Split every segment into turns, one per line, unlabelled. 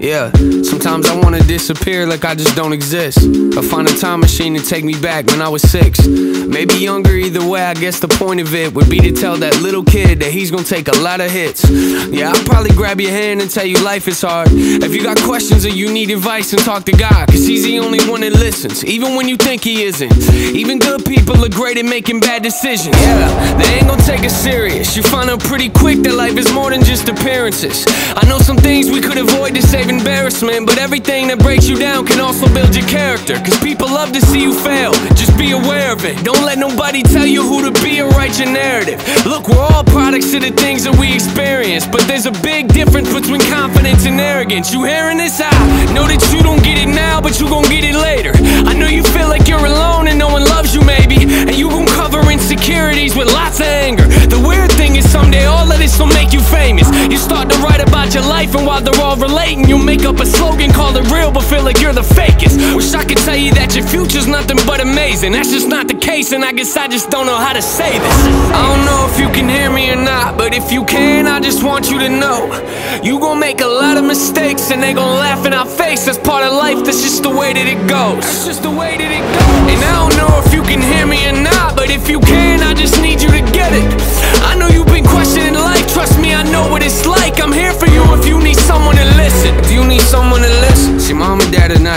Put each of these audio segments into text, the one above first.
Yeah, sometimes I wanna disappear like I just don't exist. I find a time machine to take me back when I was six. Maybe younger, either way, I guess the point of it would be to tell that little kid that he's gonna take a lot of hits. Yeah, I'll probably grab your hand and tell you life is hard. If you got questions or you need advice, then talk to God, cause he's the only one that listens, even when you think he isn't. Even good people are great at making bad decisions. Yeah, they ain't gonna take us serious. You find out pretty quick that life is more than just appearances. I know some things we could avoid to save embarrassment But everything that breaks you down can also build your character. Cause people love to see you fail, just be aware of it. Don't let nobody tell you who to be or write your narrative. Look, we're all products of the things that we experience But there's a big difference between confidence and arrogance. You hearing this? I know that you don't get it now, but you gon' get it later. I know you feel like you're alone and no one loves you maybe. And you gon' cover insecurities with lots of anger your life and while they're all relating you make up a slogan, call it real, but feel like you're the fakest. Wish I could tell you that your future's nothing but amazing. That's just not the case, and I guess I just don't know how to say this. I don't know if you can hear me or not, but if you can, I just want you to know. You gon' make a lot of mistakes, and they gon' laugh in our face. That's part of life, that's just the way that it goes. That's just the way that it goes. And I don't know if you can hear me or not, but if you can, I just need you to get it.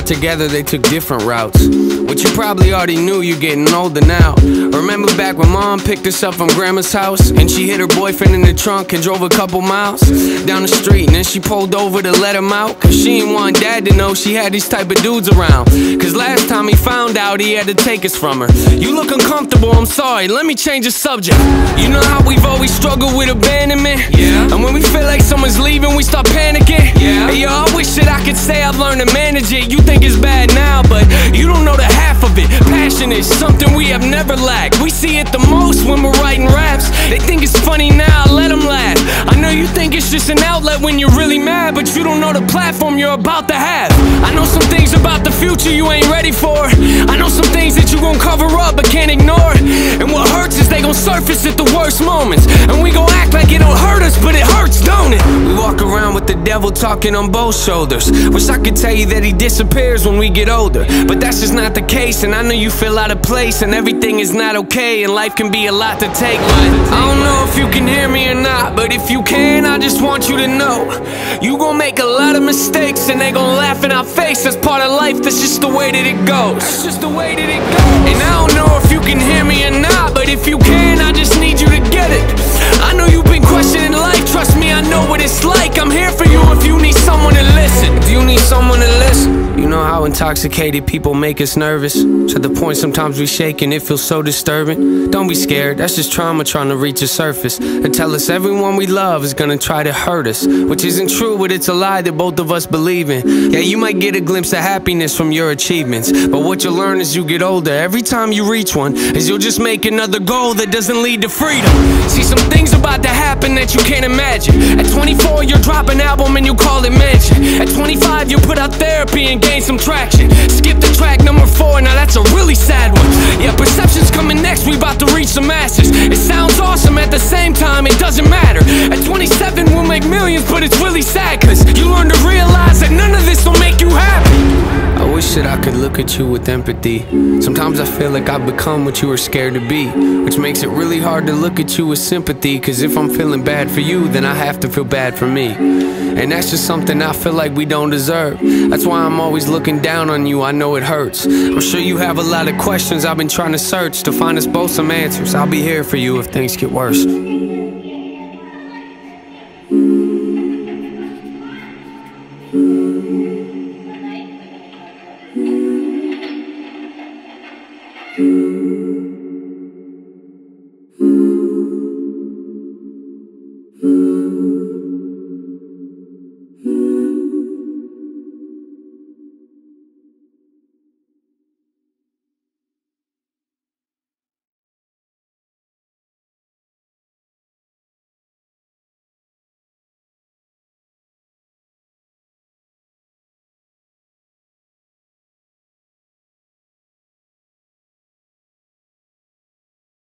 Together, they took different routes. Which you probably already knew, you're getting older now. Remember back when mom picked us up from grandma's house? And she hid her boyfriend in the trunk and drove a couple miles down the street. And then she pulled over to let him out. Cause she didn't want dad to know she had these type of dudes around. Cause last time he found out, he had to take us from her. You look uncomfortable, I'm sorry, let me change the subject. You know how we've always struggled with abandonment? Yeah. And when we feel like someone's leaving, we start panicking? Yeah. Hey, yo, I wish that I could say I've learned to manage it. You think it's bad now, but you don't Passion is something we have never lacked. We see it the most when we're writing raps. They think it's funny now, let them laugh. I know you think it's just an outlet when you're really mad, but you don't know the platform you're about to have. I know some things about the future you ain't ready for. I know some things that you gon' cover up but can't ignore. And what hurts is they gon' surface at the worst moments. And we gon' act like it don't hurt us, but it hurts, don't it? We walk around with the devil talking on both shoulders. Wish I could tell you that he disappears when we get older. But that's just not the case, and I know you feel out of place, and everything is not okay, and life can be a lot to take. But I don't know if you can hear me or not, but if you can, I just want you to know. You gon' make a lot of mistakes, and they gon' laugh in our face. That's part of life, that's just the way that it goes. That's just the way that it goes. And I don't know if you can hear me or not, but if you can, I just need you to get it. I know you've been questioning trust me, I know what it's like. I'm here for you if you need someone to listen. If you need someone to listen, you know how intoxicated people make us nervous. To the point sometimes we shake and it feels so disturbing. Don't be scared, that's just trauma trying to reach the surface. And tell us everyone we love is gonna try to hurt us. Which isn't true, but it's a lie that both of us believe in. Yeah, you might get a glimpse of happiness from your achievements. But what you'll learn as you get older, every time you reach one, is you'll just make another goal that doesn't lead to freedom. See, some things about to happen that you can't imagine. At 24, you'll drop an album and you call it mansion. At 25, you put out therapy and gain some traction. Skip the track number four, now that's a really sad one. Yeah, perception's coming next, we about to reach the masses. It sounds awesome at the same time, it doesn't matter. At 27, we'll make millions, but it's really sad, cause you learn to realize that none of this will make you happy. Wish that I could look at you with empathy. Sometimes I feel like I've become what you were scared to be, which makes it really hard to look at you with sympathy. Cause if I'm feeling bad for you, then I have to feel bad for me. And that's just something I feel like we don't deserve. That's why I'm always looking down on you, I know it hurts. I'm sure you have a lot of questions I've been trying to search to find us both some answers. I'll be here for you if things get worse.